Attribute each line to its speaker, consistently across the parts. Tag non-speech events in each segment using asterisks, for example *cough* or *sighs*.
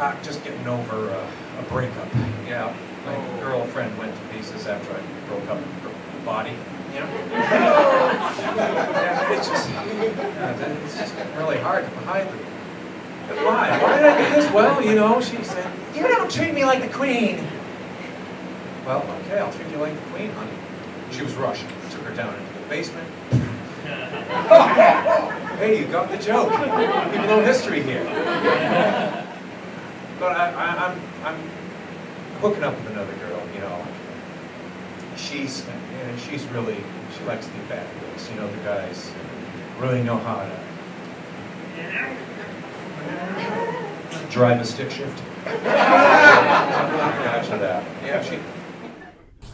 Speaker 1: Uh, just getting over uh, a breakup. Yeah, my girlfriend went to pieces after I broke up her body. You *laughs* know? yeah, it's just, yeah, it's just really hard to hide the. But why? Why did I do this? Well, you know, she said, you don't treat me like the queen. Well, okay, I'll treat you like the queen, honey. She was Russian. Took her down into the basement. *laughs* *laughs* hey, you got the joke. People know history here. But I, I, I'm, I'm hooking up with another girl, you know. She's, yeah, she's really, she likes the bad boys, you know, the guys really know how to drive a stick shift. Gotcha. Yeah, she,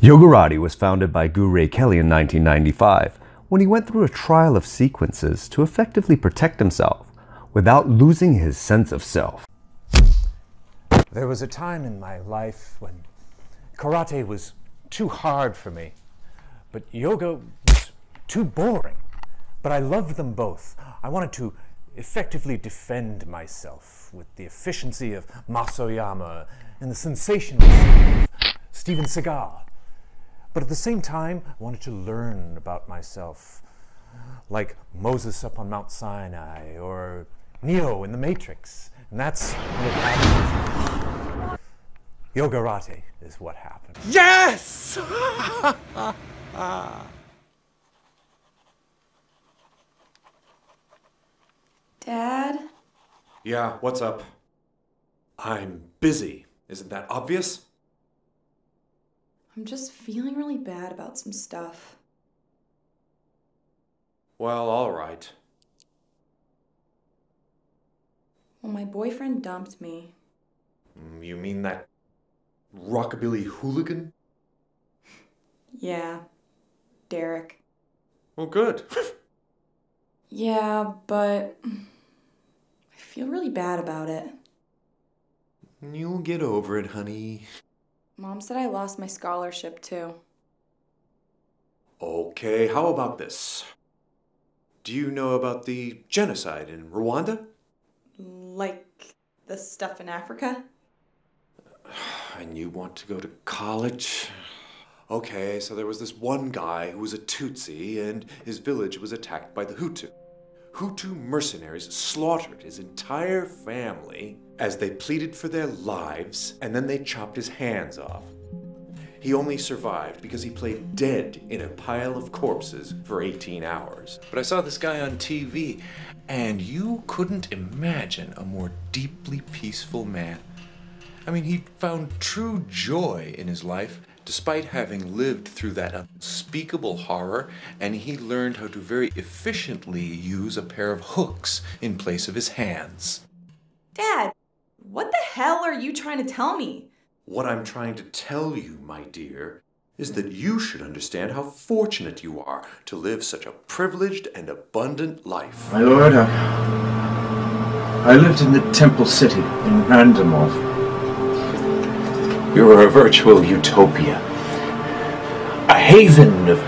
Speaker 2: Yogarate was founded by Goo Ray Kelly in 1995 when he went through a trial of sequences to effectively protect himself without losing his sense of self.
Speaker 3: There was a time in my life when karate was too hard for me, but yoga was too boring. But I loved them both. I wanted to effectively defend myself with the efficiency of Mas Oyama and the sensationalism of Steven Seagal. But at the same time, I wanted to learn about myself, like Moses up on Mount Sinai or Neo in The Matrix. And that's what happened. Yogarate is what happened.
Speaker 4: Yes!
Speaker 5: Dad?
Speaker 4: yeah, what's up? I'm busy. Isn't that obvious?
Speaker 5: I'm just feeling really bad about some stuff.
Speaker 4: Well, alright.
Speaker 5: Well, my boyfriend dumped me.
Speaker 4: Mm, You mean that rockabilly hooligan?
Speaker 5: Yeah, Derek.
Speaker 4: Well, good. *laughs*
Speaker 5: Yeah, but I feel really bad about it.
Speaker 4: You'll get over it, honey.
Speaker 5: Mom said I lost my scholarship too.
Speaker 4: Okay, how about this? Do you know about the genocide in Rwanda?
Speaker 5: Like the stuff in Africa? *sighs*
Speaker 4: And you want to go to college? Okay, so there was this one guy who was a Tutsi, and his village was attacked by the Hutu. Hutu mercenaries slaughtered his entire family as they pleaded for their lives, and then they chopped his hands off. He only survived because he played dead in a pile of corpses for 18 hours. But I saw this guy on TV, and you couldn't imagine a more deeply peaceful man. I mean, he found true joy in his life despite having lived through that unspeakable horror, and he learned how to very efficiently use a pair of hooks in place of his hands.
Speaker 5: Dad, what the hell are you trying to tell me?
Speaker 4: What I'm trying to tell you, my dear, is that you should understand how fortunate you are to live such a privileged and abundant life.
Speaker 6: My lord, I, I lived in the Temple City in Randamov. You were a virtual utopia, a haven of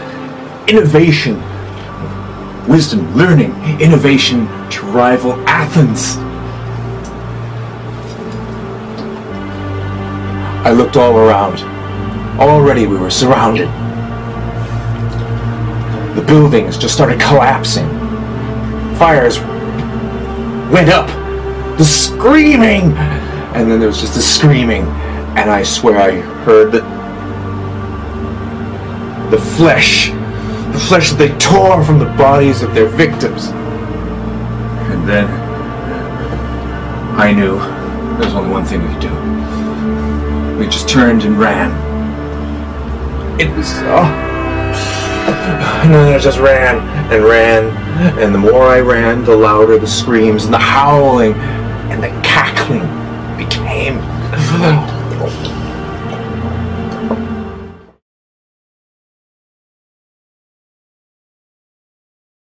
Speaker 6: innovation, of wisdom, learning, innovation to rival Athens. I looked all around. Already we were surrounded. The buildings just started collapsing. Fires went up. The screaming! And then there was just the screaming. And I swear I heard the. the flesh. The flesh that they tore from the bodies of their victims. And then. I knew there was only one thing we could do. We just turned and ran. It was. Oh. And then I just ran and ran, and the more I ran, the louder the screams and the howling and the cackling became.